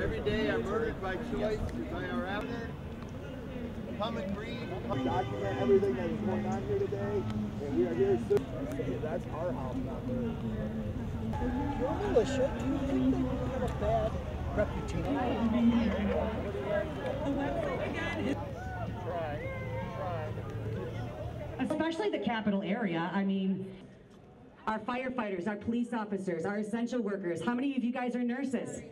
Every day I'm murdered by choice, by our after. Come and breathe. Document everything that is going on here today, and we are here soon. That's our house, not theirs. Your militia, do you think they have a bad reputation? especially the capital area. I mean, our firefighters, our police officers, our essential workers. How many of you guys are nurses?